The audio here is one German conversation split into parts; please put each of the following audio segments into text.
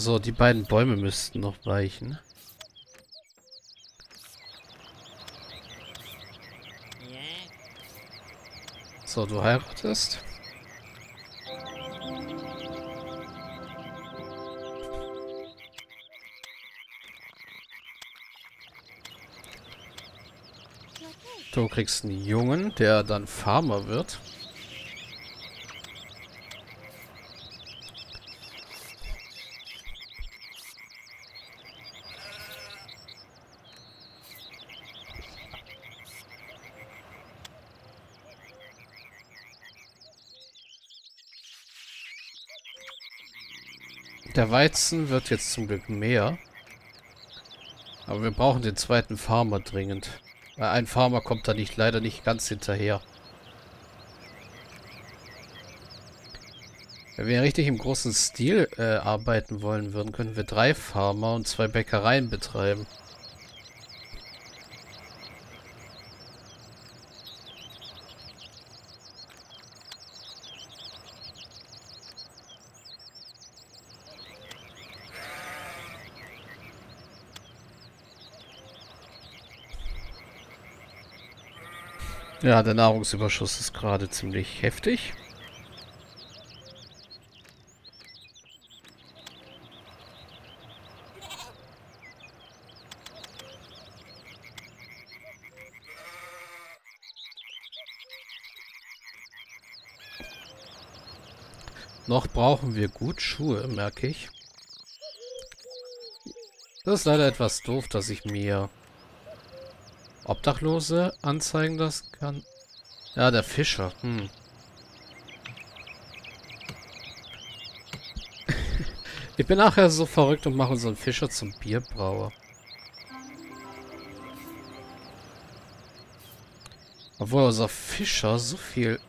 So, die beiden Bäume müssten noch weichen. So, du heiratest. Du kriegst einen Jungen, der dann Farmer wird. Der Weizen wird jetzt zum Glück mehr. Aber wir brauchen den zweiten Farmer dringend. Ein Farmer kommt da nicht leider nicht ganz hinterher. Wenn wir richtig im großen Stil äh, arbeiten wollen würden, können wir drei Farmer und zwei Bäckereien betreiben. Ja, der Nahrungsüberschuss ist gerade ziemlich heftig. Noch brauchen wir gut Schuhe, merke ich. Das ist leider etwas doof, dass ich mir Obdachlose anzeigen das kann. Ja, der Fischer. Hm. ich bin nachher so verrückt und mache unseren Fischer zum Bierbrauer. Obwohl unser Fischer so viel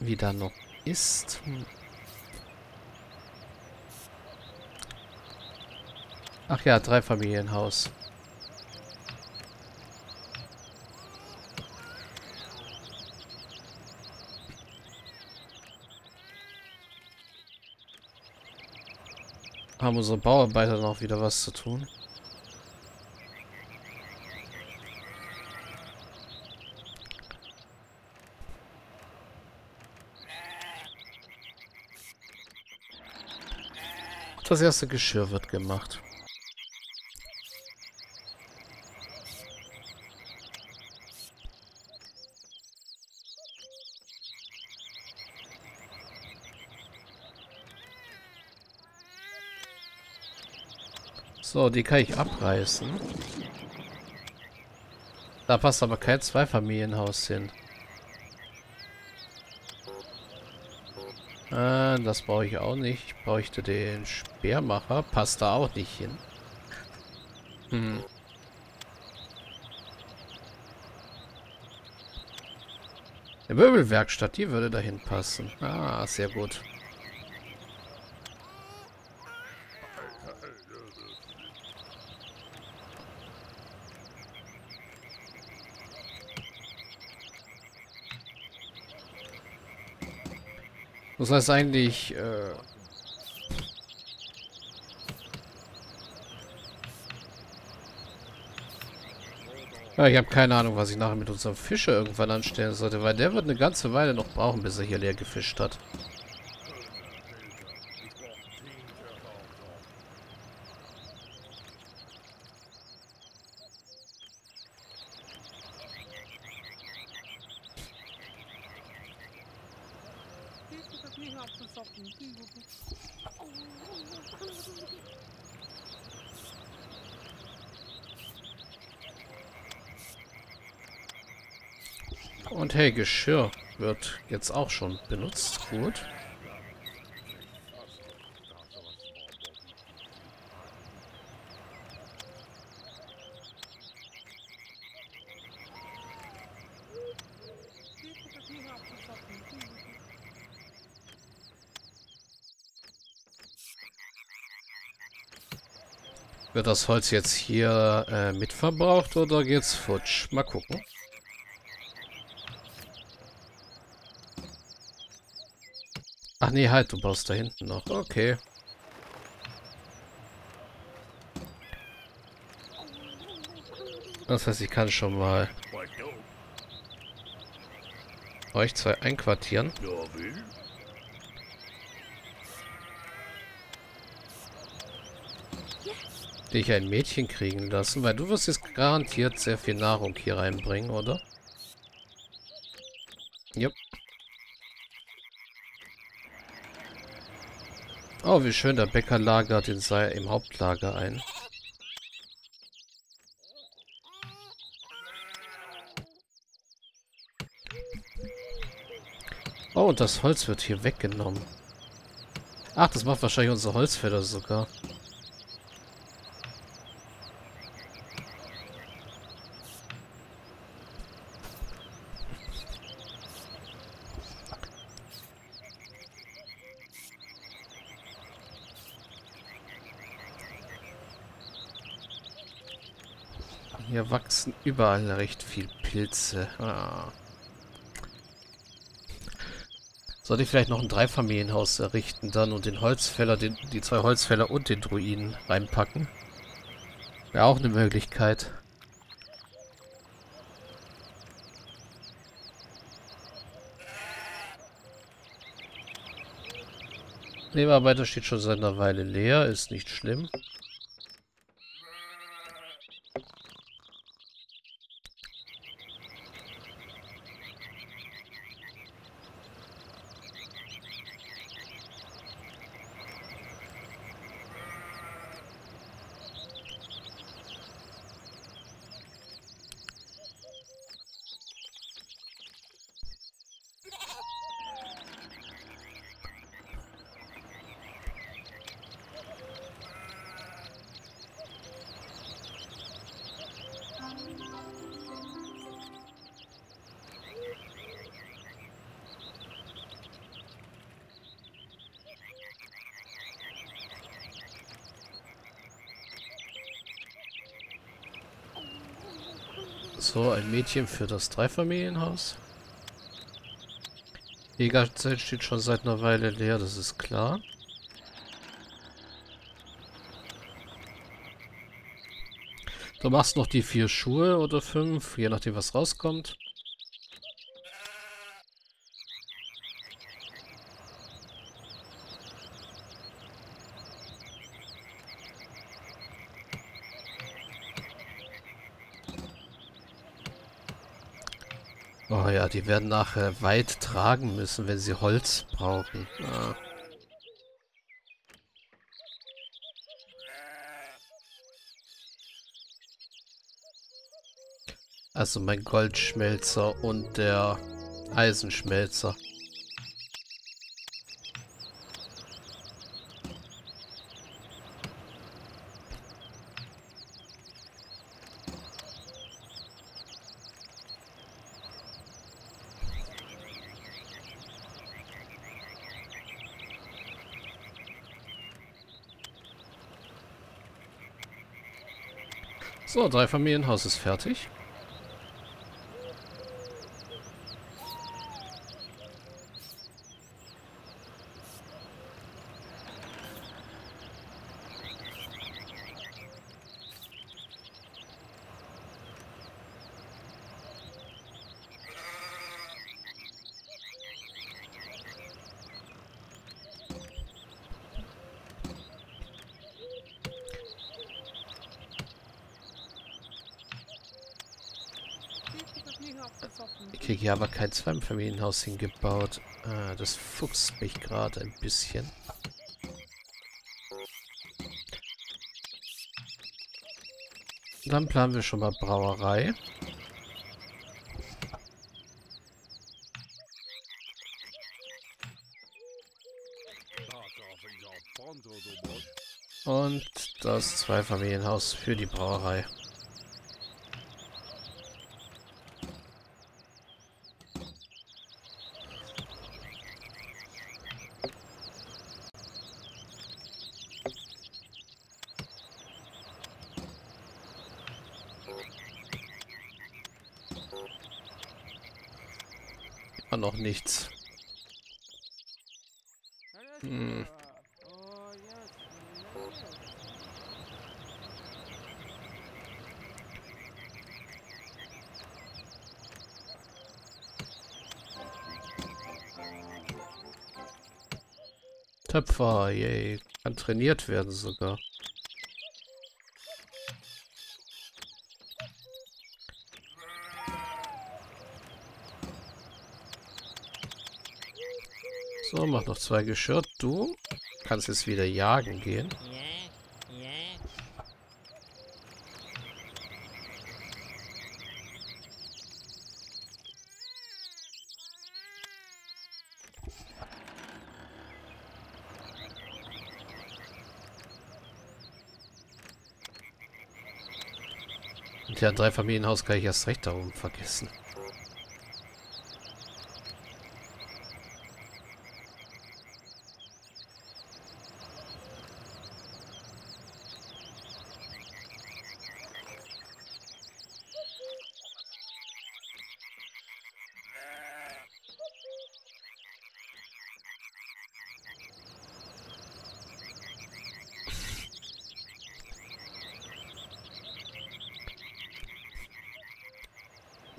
wieder noch ist. Hm. Ach ja, Dreifamilienhaus. Haben unsere Bauarbeiter noch wieder was zu tun. Das erste Geschirr wird gemacht. So, die kann ich abreißen. Da passt aber kein Zweifamilienhaus hin. Äh, das brauche ich auch nicht. Ich bräuchte den Speermacher. Passt da auch nicht hin. Hm. Die Möbelwerkstatt, die würde dahin passen. Ah, sehr gut. Das heißt eigentlich, äh Ja, ich habe keine Ahnung, was ich nachher mit unserem Fischer irgendwann anstellen sollte, weil der wird eine ganze Weile noch brauchen, bis er hier leer gefischt hat. Und hey, Geschirr wird jetzt auch schon benutzt. Gut. Wird das Holz jetzt hier äh, mitverbraucht oder geht's futsch? Mal gucken. Ach nee, halt, du baust da hinten noch. Okay. Das heißt, ich kann schon mal euch zwei einquartieren. Dich ein Mädchen kriegen lassen, weil du wirst jetzt garantiert sehr viel Nahrung hier reinbringen, oder? Jupp. Oh, wie schön, der Bäcker lagert den Sei im Hauptlager ein. Oh, und das Holz wird hier weggenommen. Ach, das macht wahrscheinlich unsere Holzfäller sogar. Hier wachsen überall recht viel Pilze. Ah. Sollte ich vielleicht noch ein Dreifamilienhaus errichten dann und den Holzfäller, den, die zwei Holzfäller und den Druiden reinpacken? Wäre auch eine Möglichkeit. Nebenarbeiter steht schon seit einer Weile leer, ist nicht schlimm. So, ein Mädchen für das Dreifamilienhaus. Jägerzeit steht schon seit einer Weile leer, das ist klar. Du machst noch die vier Schuhe oder fünf, je nachdem was rauskommt. Oh ja, die werden nachher weit tragen müssen, wenn sie Holz brauchen. Ah. Also mein Goldschmelzer und der Eisenschmelzer. So, drei Familienhaus ist fertig. Ich kriege hier aber kein Zweifamilienhaus hingebaut. Ah, das fuchst mich gerade ein bisschen. Dann planen wir schon mal Brauerei. Und das Zweifamilienhaus für die Brauerei. noch nichts. Hm. Töpfer, yay. Kann trainiert werden sogar. So, mach noch zwei Geschirr. Du kannst jetzt wieder jagen gehen. Und ja, ein Dreifamilienhaus kann ich erst recht darum vergessen.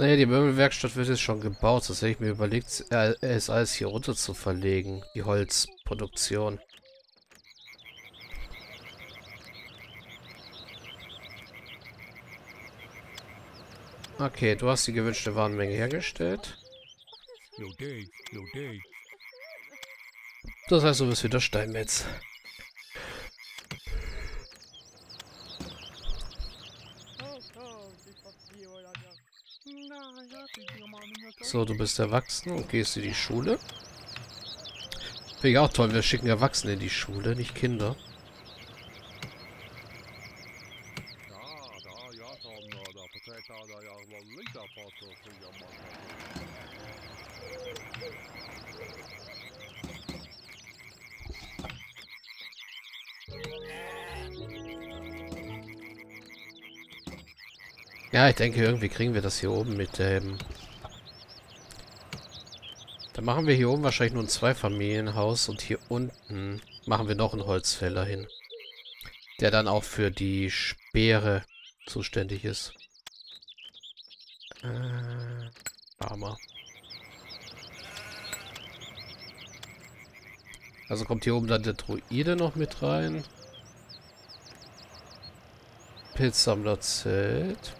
Naja, die Möbelwerkstatt wird jetzt schon gebaut. Das hätte ich mir überlegt, es alles hier runter zu verlegen. Die Holzproduktion. Okay, du hast die gewünschte Warenmenge hergestellt. Das heißt, du bist wieder Steinmetz. So, du bist erwachsen und gehst in die Schule. Finde ich auch toll, wir schicken Erwachsene in die Schule, nicht Kinder. Ja, ich denke, irgendwie kriegen wir das hier oben mit dem... Ähm dann machen wir hier oben wahrscheinlich nur ein Zweifamilienhaus und hier unten machen wir noch einen Holzfäller hin. Der dann auch für die Speere zuständig ist. Äh, Farmer. Also kommt hier oben dann der Druide noch mit rein. Pilzsammlerzelt.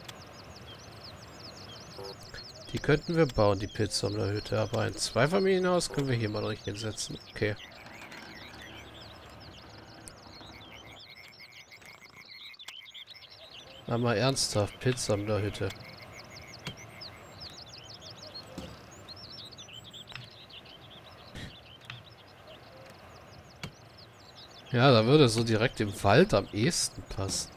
Die könnten wir bauen, die Pilzsammlerhütte. Aber ein Zweifamilienhaus können wir hier mal nicht hinsetzen. Okay. Na mal ernsthaft, Pilzsammlerhütte. Ja, da würde so direkt im Wald am ehesten passen.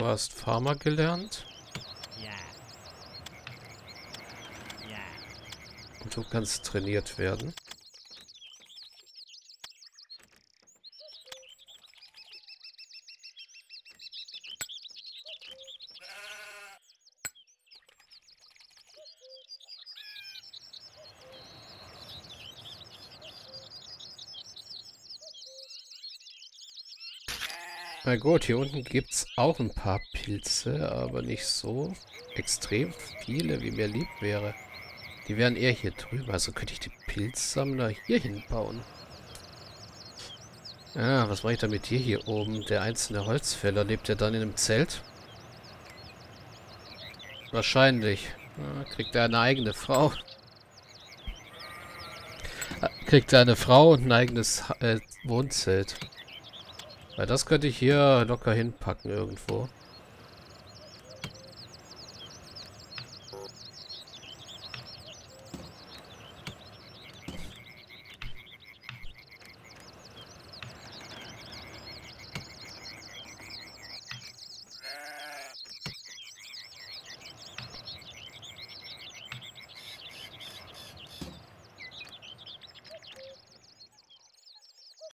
Du hast Farmer gelernt. Und du kannst trainiert werden. Na gut, hier unten gibt es auch ein paar Pilze, aber nicht so extrem viele, wie mir lieb wäre. Die wären eher hier drüber, also könnte ich die Pilzsammler hier hinbauen. Ah, was mache ich damit hier hier oben? Der einzelne Holzfäller, lebt er dann in einem Zelt? Wahrscheinlich. Ah, kriegt er eine eigene Frau. Ah, kriegt er eine Frau und ein eigenes äh, Wohnzelt. Weil das könnte ich hier locker hinpacken irgendwo.